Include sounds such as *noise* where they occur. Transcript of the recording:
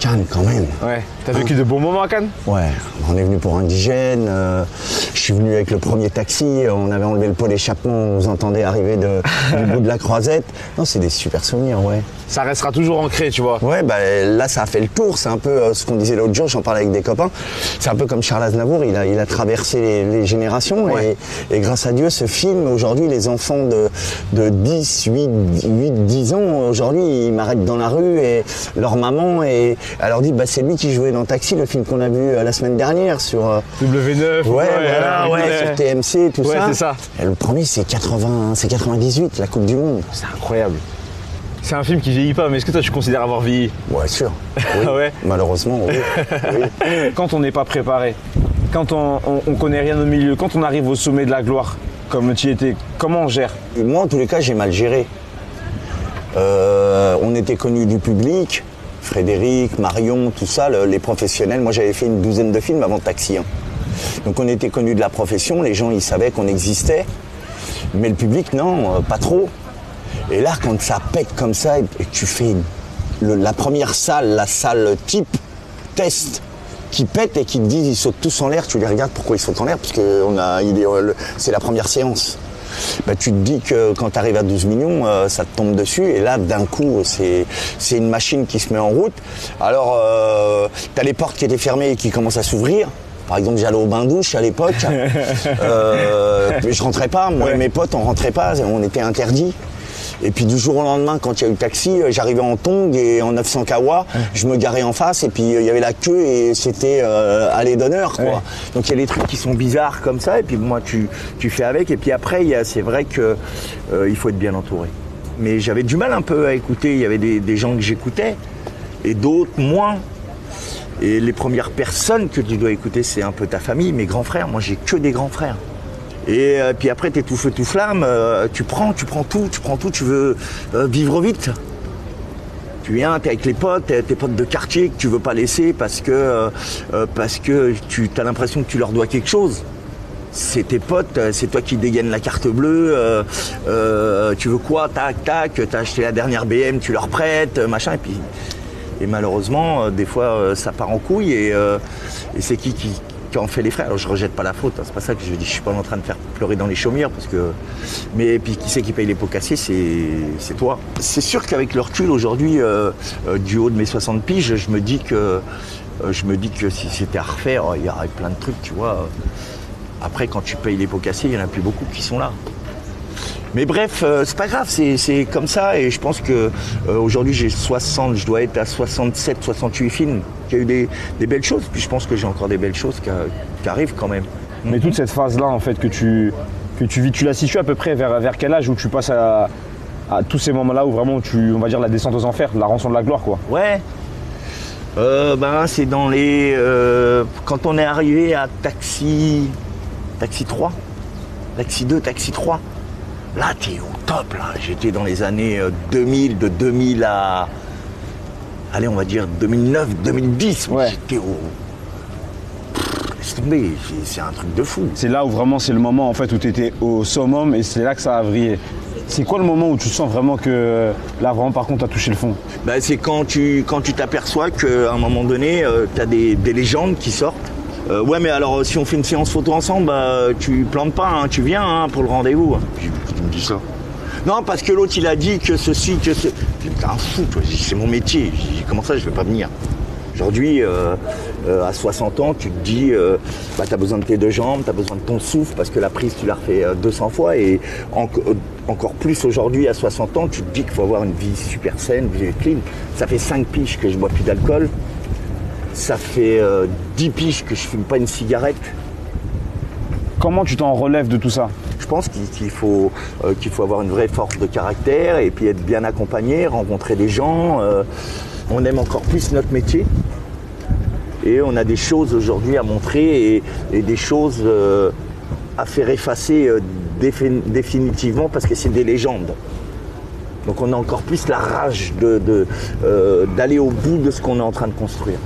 Cannes quand même. Ouais. T'as vécu de bons moments à Cannes Ouais, on est venu pour indigène. euh, je suis venu avec le premier taxi. On avait enlevé le pot d'échappement. On nous entendait arriver de- du bout de la croisette. Non, c'est des super souvenirs, ouais. Ça restera toujours ancré, tu vois. Ouais, bah là, ça a fait le tour. C'est un peu euh, ce qu'on disait l'autre jour. J'en parlais avec des copains. C'est un peu comme Charles Aznavour. Il a, il a traversé les, les générations. Ouais. Et, et grâce à Dieu, ce film, aujourd'hui, les enfants de, de 10, 8, 8, 10 ans, aujourd'hui, ils m'arrêtent dans la rue et leur maman, et elle leur dit, bah, c'est lui qui jouait dans Taxi, le film qu'on a vu euh, la semaine dernière sur. euh, W9. Ouais, voilà, ouais, sur TMC, tout Ouais, ça. c'est ça. Et le premier, c'est 80, c'est 98, la Coupe du Monde. C'est incroyable. C'est un film qui vieillit pas, mais est-ce que toi tu considères avoir vieilli? Ouais, sûr. *laughs* Oui. Ouais Malheureusement, oui. oui. *laughs* Quand on n'est pas préparé, quand on, on, on connaît rien au milieu, quand on arrive au sommet de la gloire, comme tu étais, comment on gère? Moi, en tous les cas, j'ai mal géré. Euh, on était connus du public, Frédéric, Marion, tout ça, le- les professionnels. Moi, j'avais fait une douzaine de films avant Taxi. Donc, on était connus de la profession, les gens, ils savaient qu'on existait. Mais le public, non, euh, pas trop. Et là, quand ça pète comme ça, et tu fais la première salle, la salle type, test, qui pète et qui te disent ils sautent tous en l'air, tu les regardes pourquoi ils sautent en l'air, parce euh, c'est la première séance. Bah, tu te dis que quand tu arrives à 12 millions, euh, ça te tombe dessus, et là, d'un coup, c'est, c'est une machine qui se met en route. Alors, euh, tu as les portes qui étaient fermées et qui commencent à s'ouvrir. Par exemple, j'allais au bain-douche à l'époque. *laughs* Euh, je rentrais pas, moi et mes potes, on rentrait pas, on était interdits. Et puis du jour au lendemain, quand il y a eu le taxi, euh, j'arrivais en tong et en 900 kawa, je me garais en face et puis euh, il y avait la queue et c'était euh, aller d'honneur quoi. Ouais. Donc il y a des trucs qui sont bizarres comme ça et puis moi tu, tu fais avec et puis après c'est vrai que euh, il faut être bien entouré. Mais j'avais du mal un peu à écouter, il y avait des, des gens que j'écoutais et d'autres moins. Et les premières personnes que tu dois écouter, c'est un peu ta famille, mes grands frères. Moi, j'ai que des grands frères. Et euh, puis après, t'es tout feu, tout flamme. euh, tu prends, tu prends tout, tu prends tout. Tu veux euh, vivre vite. Tu viens, t'es avec les potes, t'es- tes potes de quartier que tu veux pas laisser parce que parce tu as l'impression que tu leur dois quelque chose. C'est tes potes, c'est toi qui dégaine la carte bleue. tu veux quoi Tac, tac. T'as acheté la dernière BM, tu leur prêtes, machin. Et puis et malheureusement, des fois, ça part en couille et, et c'est qui, qui en fait les frais Alors je rejette pas la faute, hein, c'est pas ça que je dis, je suis pas en train de faire pleurer dans les chaumières parce que. Mais puis qui c'est qui paye les pots cassés, c'est c'est toi. C'est sûr qu'avec le recul aujourd'hui, euh, euh, du haut de mes 60 piges, je me dis que euh, je me dis que si c'était à refaire, il y aurait plein de trucs, tu vois. Après, quand tu payes les pots cassés, il y en a plus beaucoup qui sont là. Mais bref, euh, c'est pas grave, c'est comme ça et je pense que euh, aujourd'hui j'ai 60, je dois être à 67, 68 films. Il y a eu des, des belles choses, puis je pense que j'ai encore des belles choses qui, qui arrivent quand même. Mais toute cette phase-là, en fait, que tu, que tu vis, tu la situes à peu près vers, vers quel âge où tu passes à, à tous ces moments-là où vraiment tu, on va dire, la descente aux enfers, la rançon de la gloire, quoi. Ouais. Euh, ben, c'est dans les. euh, quand on est arrivé à Taxi. Taxi 3. Taxi 2, Taxi 3. Là, t'es au top, là. J'étais dans les années euh, 2000, de 2000 à. Allez, on va dire 2009, 2010. mais Ouais. J'étais au. Laisse tomber, c'est- un truc de fou. C'est là où vraiment c'est le moment en fait où tu étais au summum et c'est là que ça a vrillé. C'est quoi le moment où tu sens vraiment que là vraiment par contre tu as touché le fond? Bah, c'est quand tu quand tu t'aperçois qu'à un moment donné, tu as des, des légendes qui sortent. Euh, ouais, mais alors si on fait une séance photo ensemble, bah, tu plantes pas, hein, tu viens hein, pour le rendez-vous. Non, parce que l'autre il a dit que ceci, que ce. Un fou, toi. C'est mon métier. Comment ça, je vais pas venir? Aujourd'hui, euh, euh, à 60 ans, tu te dis, euh, bah, tu besoin de tes deux jambes, tu as besoin de ton souffle, parce que la prise, tu l'as refait euh, 200 fois. Et enco- encore plus aujourd'hui, à 60 ans, tu te dis qu'il faut avoir une vie super saine, une vie clean. Ça fait 5 piges que je bois plus d'alcool. Ça fait euh, 10 piges que je fume pas une cigarette. Comment tu t'en relèves de tout ça? Je pense qu'il qu'il faut, euh, qu'il faut avoir une vraie force de caractère et puis être bien accompagné, rencontrer des gens. euh, on aime encore plus notre métier. Et on a des choses aujourd'hui à montrer et, des choses euh, à faire effacer défin- définitivement parce que c'est des légendes. Donc on a encore plus la rage d'aller au bout de ce qu'on est en train de construire.